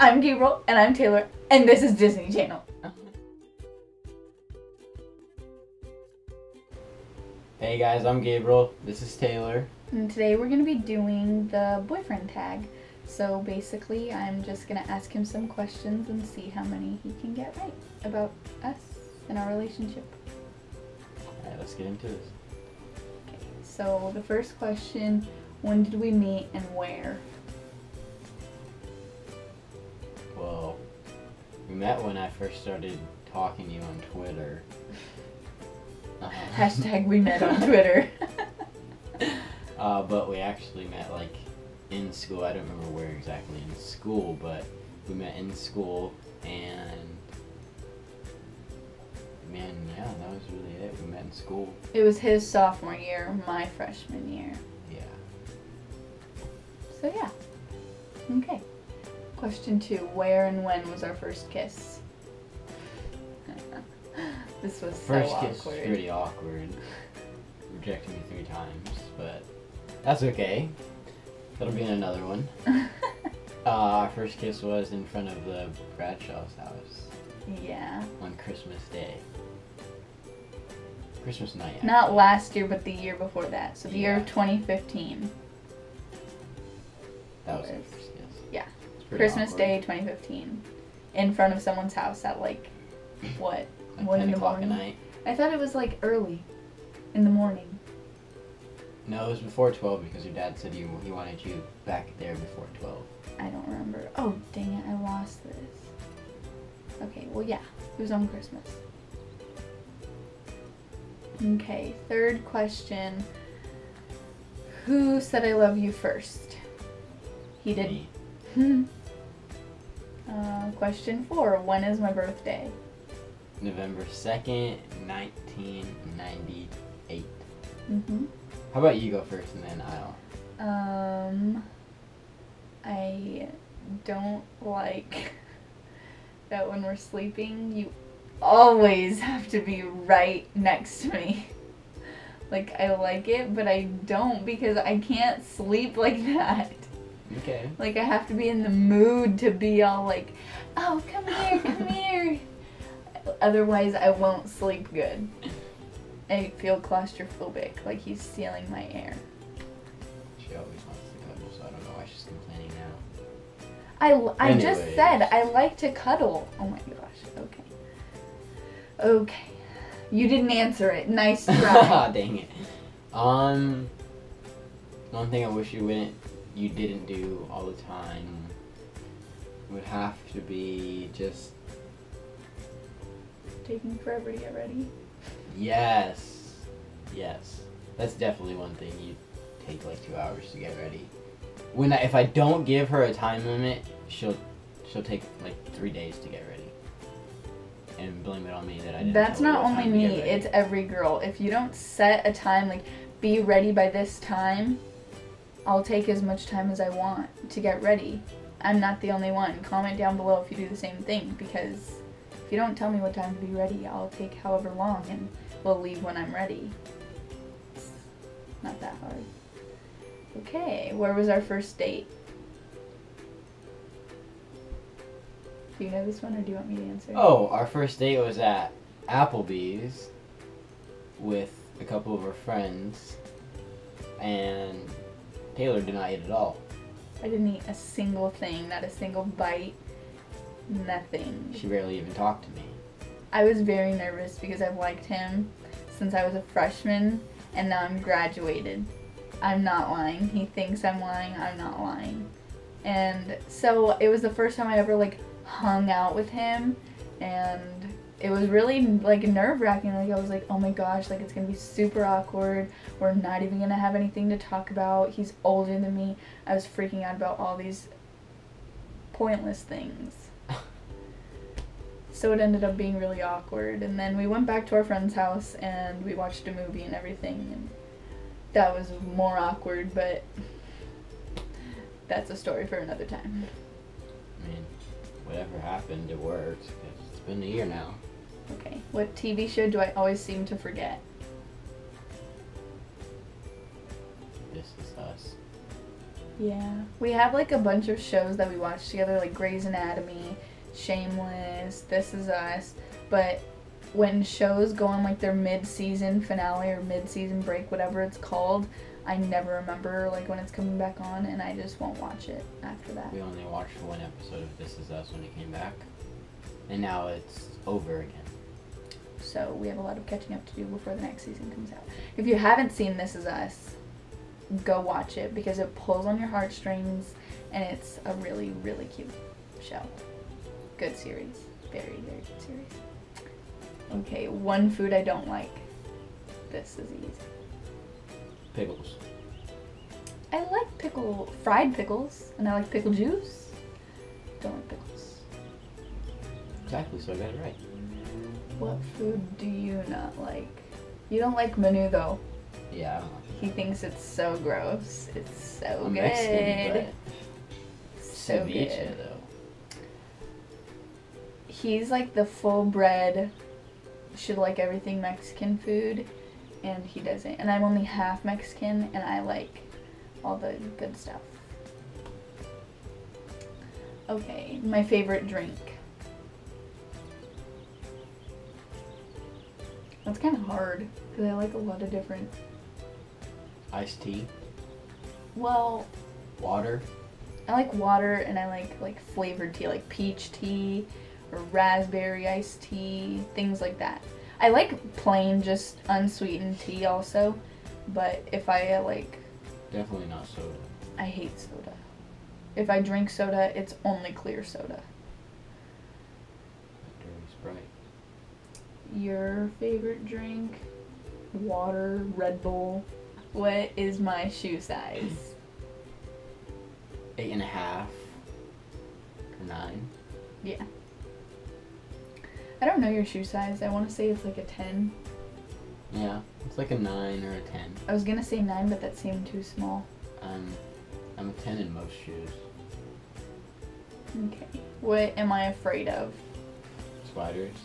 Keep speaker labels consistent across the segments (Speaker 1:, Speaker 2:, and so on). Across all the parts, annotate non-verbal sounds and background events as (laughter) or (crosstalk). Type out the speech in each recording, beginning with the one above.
Speaker 1: I'm Gabriel, and I'm Taylor, and this is Disney Channel.
Speaker 2: Hey guys, I'm Gabriel. This is Taylor.
Speaker 1: And today we're going to be doing the boyfriend tag. So basically, I'm just going to ask him some questions and see how many he can get right about us and our relationship.
Speaker 2: Alright, let's get into this.
Speaker 1: Okay, so the first question when did we meet and where?
Speaker 2: Met when I first started talking to you on Twitter. Uh, (laughs)
Speaker 1: Hashtag we met on Twitter. (laughs)
Speaker 2: uh, but we actually met like in school. I don't remember where exactly in school, but we met in school and man, yeah, that was really it. We met in school.
Speaker 1: it was his sophomore year, my freshman year.
Speaker 2: Yeah.
Speaker 1: So yeah. Okay. Question two: Where and when was our first kiss? (laughs) this was
Speaker 2: First
Speaker 1: so
Speaker 2: kiss was
Speaker 1: awkward.
Speaker 2: pretty awkward. Rejected me three times, but that's okay. That'll be in another one. (laughs) Uh, our first kiss was in front of the Bradshaw's house
Speaker 1: yeah.
Speaker 2: on Christmas Day. Christmas night.
Speaker 1: Not last year, but the year before that. So the year of 2015.
Speaker 2: That was
Speaker 1: was-
Speaker 2: first
Speaker 1: Christmas
Speaker 2: awkward.
Speaker 1: Day 2015. In front of someone's house at like, what?
Speaker 2: Like
Speaker 1: one
Speaker 2: 10
Speaker 1: in the
Speaker 2: o'clock
Speaker 1: morning?
Speaker 2: at night.
Speaker 1: I thought it was like early in the morning.
Speaker 2: No, it was before 12 because your dad said you, he wanted you back there before 12.
Speaker 1: I don't remember. Oh, dang it, I lost this. Okay, well, yeah, it was on Christmas. Okay, third question. Who said I love you first? He did.
Speaker 2: Me.
Speaker 1: Hmm. Uh, question four. When is my birthday?
Speaker 2: November 2nd, 1998.
Speaker 1: Mm-hmm.
Speaker 2: How about you go first and then I'll.
Speaker 1: Um, I don't like (laughs) that when we're sleeping, you always have to be right next to me. (laughs) Like, I like it, but I don't because I can't sleep like (laughs) that.
Speaker 2: Okay.
Speaker 1: Like, I have to be in the mood to be all like, oh, come here, (laughs) come here. Otherwise, I won't sleep good. I feel claustrophobic, like he's stealing my air.
Speaker 2: She always wants to cuddle, so I don't know why she's complaining now.
Speaker 1: I I just said I like to cuddle. Oh my gosh. Okay. Okay. You didn't answer it. Nice (laughs) try.
Speaker 2: Dang it. Um, one thing I wish you wouldn't, you didn't do all the time would have to be just
Speaker 1: Taking forever to get ready.
Speaker 2: yes, yes. That's definitely one thing you take like two hours to get ready. When I, if I don't give her a time limit, she'll she'll take like three days to get ready. And blame it on me that I didn't.
Speaker 1: That's not only
Speaker 2: time to get
Speaker 1: me, it's every girl. If you don't set a time, like, be ready by this time, I'll take as much time as I want to get ready. I'm not the only one. Comment down below if you do the same thing because if you don't tell me what time to be ready, I'll take however long and we'll leave when I'm ready. It's not that hard. Okay, where was our first date? Do you know this one or do you want me to answer?
Speaker 2: Oh, our first date was at Applebee's with a couple of her friends, and Taylor did not eat at all.
Speaker 1: I didn't eat a single thing, not a single bite, nothing.
Speaker 2: She barely even talked to me.
Speaker 1: I was very nervous because I've liked him since I was a freshman and now I'm graduated. I'm not lying. He thinks I'm lying. I'm not lying. And so it was the first time I ever like hung out with him and it was really like nerve wracking. Like I was like, oh my gosh, like it's gonna be super awkward. We're not even gonna have anything to talk about. He's older than me. I was freaking out about all these pointless things. So it ended up being really awkward. And then we went back to our friend's house and we watched a movie and everything. And that was more awkward, but that's a story for another time.
Speaker 2: I mean, whatever happened, it worked. It's been a year now.
Speaker 1: Okay. What TV show do I always seem to forget?
Speaker 2: This is us.
Speaker 1: Yeah. We have like a bunch of shows that we watch together, like Grey's Anatomy, Shameless, This Is Us. But when shows go on like their mid season finale or mid season break, whatever it's called, I never remember like when it's coming back on and I just won't watch it after that.
Speaker 2: We only watched one episode of This Is Us when it came back, and now it's over again.
Speaker 1: So we have a lot of catching up to do before the next season comes out. If you haven't seen This Is Us, go watch it because it pulls on your heartstrings and it's a really, really cute show. Good series. Very, very good series. Okay, one food I don't like. This is easy.
Speaker 2: Pickles.
Speaker 1: I like pickle, fried pickles, and I like pickle juice. Don't like pickles.
Speaker 2: Exactly, so I got it right.
Speaker 1: What food do you not like? You don't like menudo.
Speaker 2: Yeah, I don't like
Speaker 1: He thinks it's so gross. It's so
Speaker 2: I'm
Speaker 1: good.
Speaker 2: Mexican,
Speaker 1: so
Speaker 2: ceviche
Speaker 1: good.
Speaker 2: though.
Speaker 1: He's like the full bread, should like everything Mexican food, and he doesn't. And I'm only half Mexican, and I like all the good stuff. Okay, my favorite drink. That's kind of hard because I like a lot of different.
Speaker 2: Iced tea,
Speaker 1: Well,
Speaker 2: water.
Speaker 1: I like water and I like like flavored tea, like peach tea or raspberry iced tea, things like that. I like plain, just unsweetened tea also, but if I uh, like,
Speaker 2: Definitely not soda.
Speaker 1: I hate soda. If I drink soda, it's only clear soda. Your favorite drink? Water, Red Bull. What is my shoe size?
Speaker 2: Eight and a half. Nine.
Speaker 1: Yeah. I don't know your shoe size. I want to say it's like a 10.
Speaker 2: Yeah, it's like a nine or a ten.
Speaker 1: I was gonna say 9, but that seemed too small.
Speaker 2: Um, I'm a ten in most shoes.
Speaker 1: Okay. What am I afraid of?
Speaker 2: Spiders.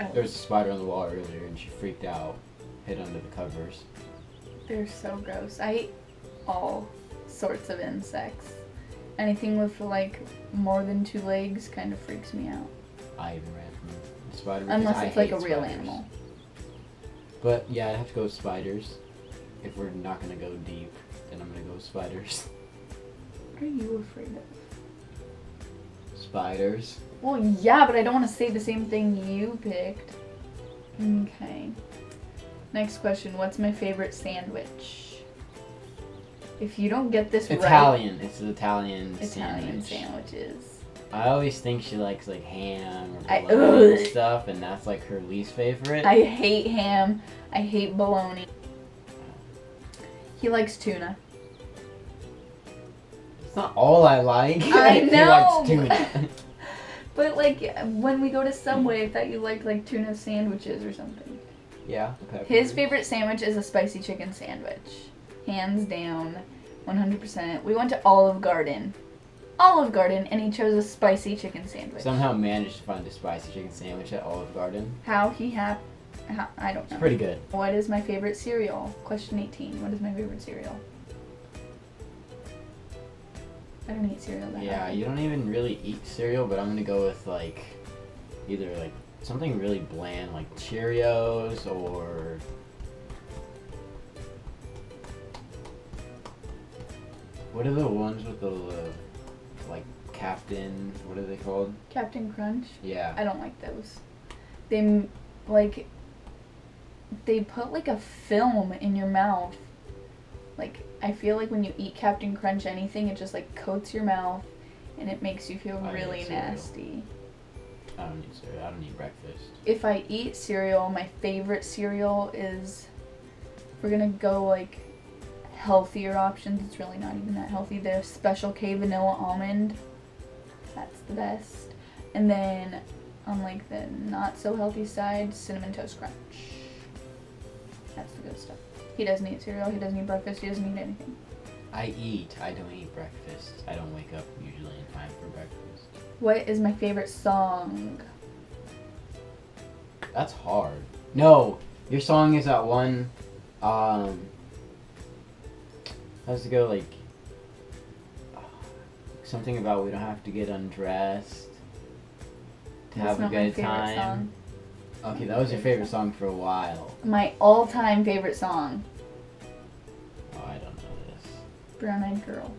Speaker 1: Oh,
Speaker 2: There was a spider on the wall earlier, and she freaked out. Hid under the covers.
Speaker 1: they're so gross. I hate all sorts of insects. Anything with like more than two legs kind of freaks me out.
Speaker 2: I even ran from the spider.
Speaker 1: Unless
Speaker 2: I
Speaker 1: it's like a real
Speaker 2: spiders.
Speaker 1: animal.
Speaker 2: But yeah, I'd have to go with spiders. If we're not gonna go deep, then I'm gonna go with spiders.
Speaker 1: What are you afraid of?
Speaker 2: Spiders.
Speaker 1: Well, yeah, but I don't want to say the same thing you picked. Okay. Next question. What's my favorite sandwich? If you don't get this right,
Speaker 2: Italian. It's an Italian,
Speaker 1: Italian
Speaker 2: sandwich.
Speaker 1: sandwiches.
Speaker 2: I always think she likes like ham or
Speaker 1: I-
Speaker 2: and stuff, and that's like her least favorite.
Speaker 1: I hate ham. I hate bologna. He likes tuna.
Speaker 2: It's not all I like.
Speaker 1: I (laughs) know.
Speaker 2: likes tuna. (laughs)
Speaker 1: But like when we go to Subway, I thought you liked like tuna sandwiches or something.
Speaker 2: yeah.
Speaker 1: His favorite sandwich is a spicy chicken sandwich. Hands down, 100%. We went to Olive Garden. Olive Garden, and he chose a spicy chicken sandwich.
Speaker 2: Somehow managed to find a spicy chicken sandwich at Olive Garden.
Speaker 1: How he how, I don't know.
Speaker 2: It's pretty good.
Speaker 1: What is my favorite cereal? Question 18. What is my favorite cereal? I don't eat cereal that
Speaker 2: Yeah,
Speaker 1: often.
Speaker 2: you don't even really eat cereal, but I'm gonna go with like either like something really bland like Cheerios or what are the ones with the uh, like Captain? What are they called?
Speaker 1: Captain Crunch.
Speaker 2: Yeah,
Speaker 1: I don't like those. They like they put like a film in your mouth. Like I feel like when you eat Captain Crunch anything, it just like coats your mouth and it makes you feel
Speaker 2: I
Speaker 1: really nasty.
Speaker 2: I don't need cereal. I don't eat breakfast.
Speaker 1: If I eat cereal, my favorite cereal is we're gonna go like healthier options. It's really not even that healthy. The Special K vanilla almond. That's the best. And then on like the not so healthy side, cinnamon toast crunch. That's the good stuff. He doesn't eat cereal. He doesn't eat breakfast. He doesn't eat anything.
Speaker 2: I eat. I don't eat breakfast. I don't wake up usually in time for breakfast.
Speaker 1: What is my favorite song?
Speaker 2: That's hard. No, your song is that one. Um, how's it go? Like, something about we don't have to get undressed to
Speaker 1: That's
Speaker 2: have a good time. Okay, that was your favorite song for a while.
Speaker 1: My all-time favorite song,
Speaker 2: Oh, I don't know this.
Speaker 1: Brown Eyed Girl.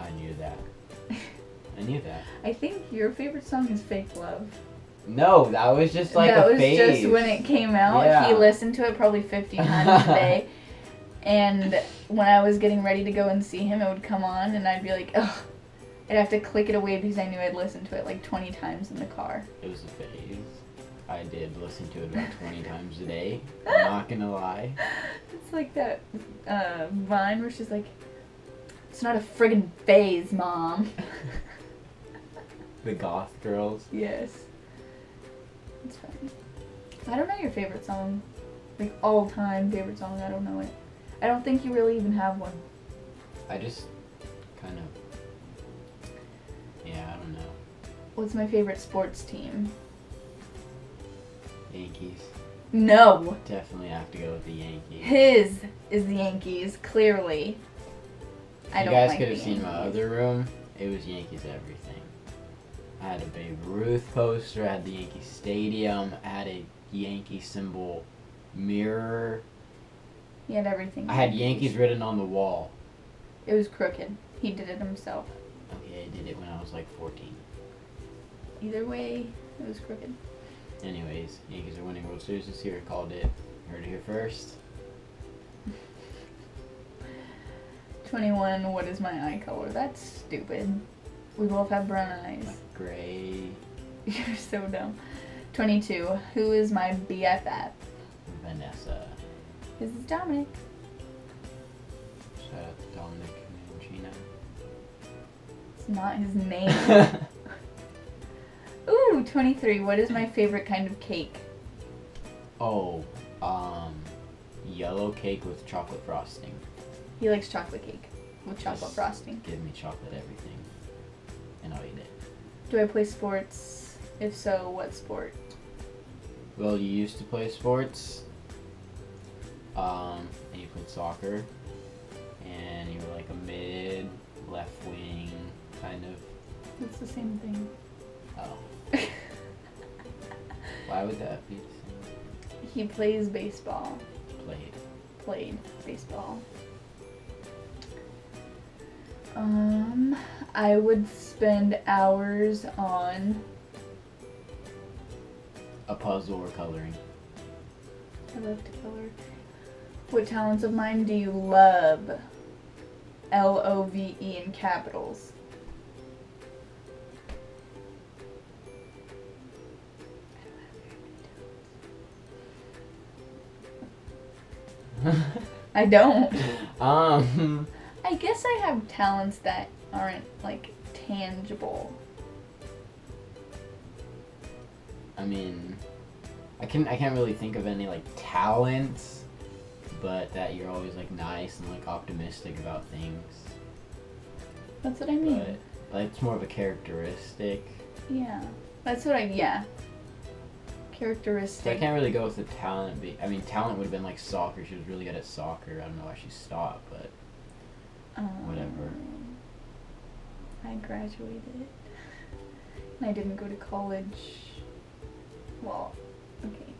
Speaker 2: I knew that. I knew that. (laughs)
Speaker 1: I think your favorite song is Fake Love.
Speaker 2: No, that was just like
Speaker 1: that
Speaker 2: a
Speaker 1: was
Speaker 2: phase.
Speaker 1: just when it came out.
Speaker 2: Yeah.
Speaker 1: He listened to it probably 50 times a day. (laughs) And when I was getting ready to go and see him, it would come on, and I'd be like, ugh. I'd have to click it away because I knew I'd listened to it like 20 times in the car.
Speaker 2: It was a phase. I did listen to it about (laughs) 20 times a day. I'm not gonna lie.
Speaker 1: It's like that uh, Vine where she's like, it's not a friggin' phase, mom. (laughs)
Speaker 2: The goth girls.
Speaker 1: yes. It's funny. I don't know your favorite song. Like, all time favorite song. I don't know it. I don't think you really even have one.
Speaker 2: I just kind of. Yeah, I don't know.
Speaker 1: What's my favorite sports team?
Speaker 2: Yankees.
Speaker 1: No.
Speaker 2: Definitely have to go with the Yankees.
Speaker 1: His is the Yankees, clearly. I
Speaker 2: you
Speaker 1: don't
Speaker 2: guys
Speaker 1: like
Speaker 2: could have seen my other room. It was Yankees everything. I had a Babe Ruth poster. I had the Yankee Stadium. I had a Yankee symbol mirror.
Speaker 1: He had everything.
Speaker 2: I had Yankees written on the wall.
Speaker 1: It was crooked. He did it himself.
Speaker 2: Okay, I did it when I was like 14.
Speaker 1: Either way, it was crooked.
Speaker 2: Anyways, Yankees are winning World Series this year. Called it. Heard it here first. (laughs)
Speaker 1: 21, what is my eye color? That's stupid. We both have brown eyes.
Speaker 2: Like gray. (laughs)
Speaker 1: You're so dumb. 22, who is my BFF?
Speaker 2: Vanessa.
Speaker 1: This is Dominic.
Speaker 2: Shout out to Dominic Mancino.
Speaker 1: It's not his (laughs) name. Ooh, 23, what is my favorite kind of cake?
Speaker 2: oh, um, yellow cake with chocolate frosting.
Speaker 1: He likes chocolate cake with chocolate
Speaker 2: Yes.
Speaker 1: frosting.
Speaker 2: Give me chocolate everything, and I'll eat it.
Speaker 1: Do I play sports? If so, what sport?
Speaker 2: Well, you used to play sports. Um, and you played soccer, and you were like a mid, left wing, kind of.
Speaker 1: It's the same thing.
Speaker 2: Why would that be
Speaker 1: he plays baseball.
Speaker 2: Played.
Speaker 1: Played baseball. Um, I would spend hours on.
Speaker 2: A puzzle or coloring.
Speaker 1: I love to color. What talents of mine do you love? L O V E in capitals. (laughs) I don't.
Speaker 2: um,
Speaker 1: I guess I have talents that aren't like tangible.
Speaker 2: I mean, I can I can't really think of any like talents, but that you're always like nice and like optimistic about things.
Speaker 1: That's what I mean.
Speaker 2: But like it's more of a characteristic.
Speaker 1: Yeah. That's what I yeah.
Speaker 2: So I can't really go with the talent. Be- I mean, talent would have been like soccer. She was really good at soccer. I don't know why she stopped, but
Speaker 1: Um,
Speaker 2: whatever.
Speaker 1: I graduated. And I didn't go to college. Well, okay.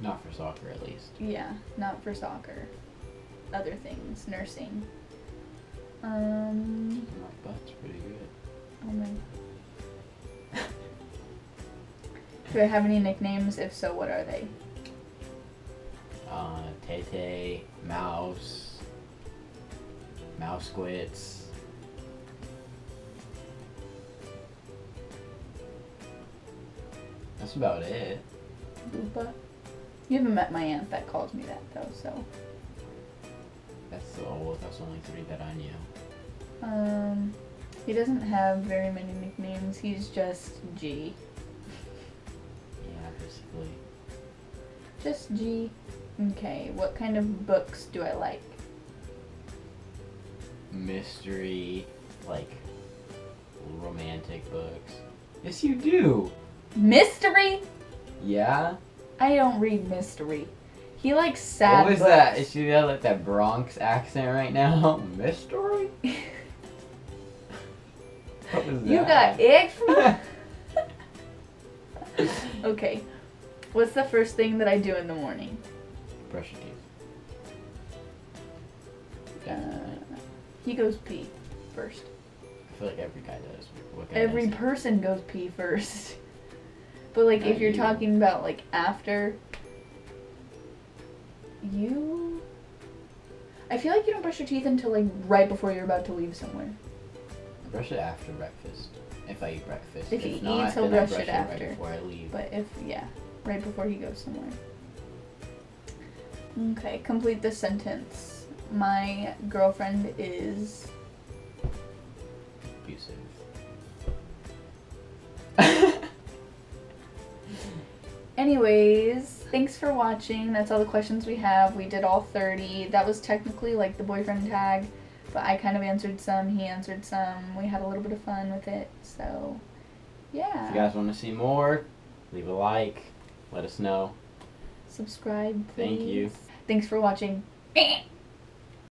Speaker 2: not for soccer at least.
Speaker 1: Yeah, not for soccer. Other things, nursing. Um,
Speaker 2: My butt's pretty good.
Speaker 1: oh my. Do I have any nicknames? If so, what are they?
Speaker 2: Uh, Tay, Mouse, Mouse Squits. That's about it.
Speaker 1: Boopa? You haven't met my aunt that calls me that though, so.
Speaker 2: That's the old. That's only three that I knew.
Speaker 1: Um, he doesn't have very many nicknames. He's just G. Just G. Okay, what kind of books do I like?
Speaker 2: Mystery, like romantic books. Yes, you do.
Speaker 1: Mystery?
Speaker 2: Yeah.
Speaker 1: I don't read mystery. He likes sad
Speaker 2: what was
Speaker 1: books.
Speaker 2: that? Is she got like that Bronx accent right now? (laughs) Mystery. (laughs) What was that?
Speaker 1: You got eczema? (laughs) okay. What's the first thing that I do in the morning?
Speaker 2: Brush your teeth.
Speaker 1: Uh, he goes pee first.
Speaker 2: I feel like every guy does. What
Speaker 1: Every
Speaker 2: doesn't?
Speaker 1: person goes pee first. (laughs) But like if you're
Speaker 2: you.
Speaker 1: talking about like after you I feel like you don't brush your teeth until like right before you're about to leave somewhere.
Speaker 2: I brush it after breakfast. If I eat breakfast.
Speaker 1: If he
Speaker 2: not,
Speaker 1: eats, he'll
Speaker 2: then I
Speaker 1: brush it
Speaker 2: right
Speaker 1: after.
Speaker 2: before I leave.
Speaker 1: But if yeah, right before he goes somewhere. Okay, complete the sentence. My girlfriend is
Speaker 2: Abusive. (laughs)
Speaker 1: Anyways, thanks for watching. That's all the questions we have. We did all 30. That was technically like the boyfriend tag, but I kind of answered some, he answered some. We had a little bit of fun with it. So, yeah.
Speaker 2: If you guys want to see more, leave a like. Let us know.
Speaker 1: Subscribe, please.
Speaker 2: Thank you.
Speaker 1: Thanks for watching. (laughs)